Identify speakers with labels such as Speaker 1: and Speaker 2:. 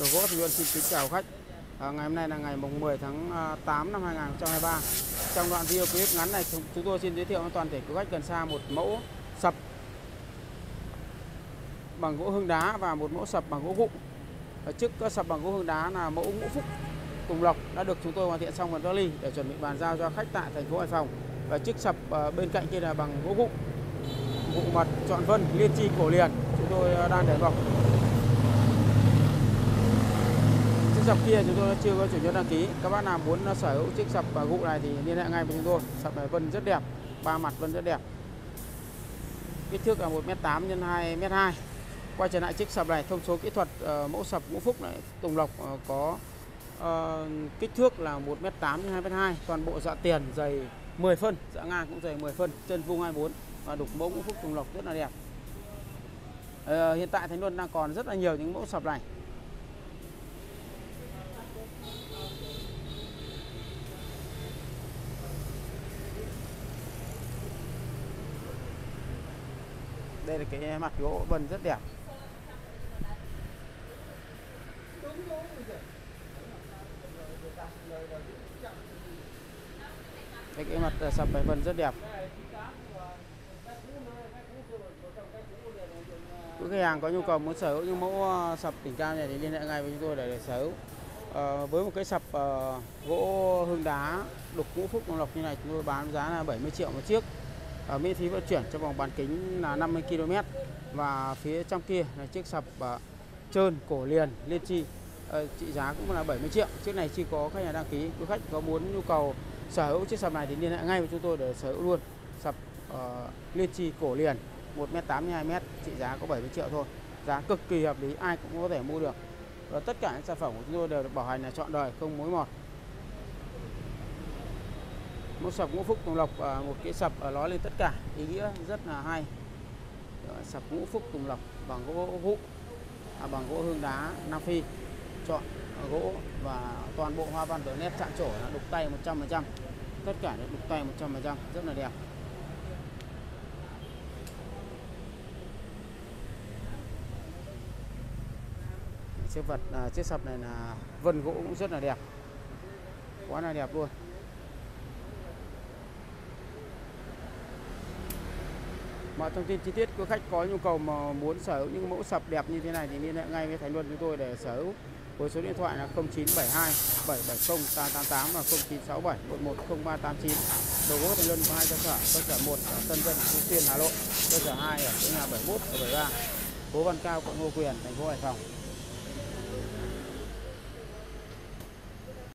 Speaker 1: Đồ gỗ Thành Luân xin kính chào khách. À, ngày hôm nay là ngày mùng 10 tháng à, 8 năm 2023. Trong đoạn video clip ngắn này chúng, chúng tôi xin giới thiệu với toàn thể quý khách gần xa một mẫu sập bằng gỗ hương đá và một mẫu sập bằng gỗ vụn. Ở trước sập bằng gỗ hương đá là mẫu ngũ phúc cùng Lộc đã được chúng tôi hoàn thiện xong phần ly để chuẩn bị bàn giao cho khách tại thành phố Hải Phòng. Và chiếc sập à, bên cạnh kia là bằng gỗ vụn, vụ mật chọn vân liên chi cổ liền chúng tôi à, đang để bọc sập kia chúng tôi chưa có chủ nhân đăng ký. Các bác nào muốn uh, sở hữu chiếc sập gụ này thì liên hệ ngay với chúng tôi. Sập này vân rất đẹp ba mặt vân rất đẹp. Kích thước là 1m8 x 2m2 quay trở lại chiếc sập này thông số kỹ thuật uh, mẫu sập ngũ phúc này Tùng Lộc uh, có uh, kích thước là 1m8 x 2m2 toàn bộ dạ tiền dày 10 phân dạ ngang cũng dày 10 phân chân vuông 24 và đục mẫu ngũ phúc Tùng Lộc rất là đẹp. Uh, hiện tại Thánh Luân đang còn rất là nhiều những mẫu sập này. Đây là cái mặt gỗ vân rất đẹp. Đây cái mặt à, sập bài vân rất đẹp. Quý khách hàng có nhu cầu muốn sở hữu những mẫu à, sập đỉnh cao này thì liên hệ ngay với chúng tôi để, để sở hữu. À, với một cái sập uh, gỗ hương đá đục ngũ phúc lộc như này chúng tôi bán giá là 70 triệu một chiếc à, miễn phí vận chuyển trong vòng bán kính là 50 km và phía trong kia là chiếc sập à, trơn cổ liền liên chi à, ờ, trị giá cũng là 70 triệu. Chiếc này chỉ có khách nhà đăng ký. Quý khách có muốn nhu cầu sở hữu chiếc sập này thì liên hệ ngay với chúng tôi để sở hữu luôn. Sập à, liên chi cổ liền 1m82m trị giá có 70 triệu thôi. Giá cực kỳ hợp lý ai cũng có thể mua được. Và tất cả những sản phẩm của chúng tôi đều được bảo hành là chọn đời không mối mọt một sập ngũ phúc tùng lộc và một cái sập ở nói lên tất cả. Ý nghĩa rất là hay. Sập ngũ phúc tùng lộc bằng gỗ vụ à, bằng gỗ hương đá nam phi. Chọn gỗ và toàn bộ hoa văn đường nét chạm trổ là đục tay 100% tất cả đều đục tay 100% rất là đẹp. Chiếc vật à, chiếc sập này là vân gỗ cũng rất là đẹp. Quá là đẹp luôn. Mọi thông tin chi tiết, quý khách có nhu cầu mà muốn sở hữu những mẫu sập đẹp như thế này thì liên hệ ngay với Thành Luân chúng tôi để sở hữu với số điện thoại là 0972 770 888 và 0967 110389 đầu gỗ Thành Luân có hai cơ sở cơ sở 1 ở Tân Dân, Phú Xuyên, Hà Nội, cơ sở 2 ở số nhà 71 và 73 phố Văn Cao, quận Ngô Quyền, thành phố Hải Phòng.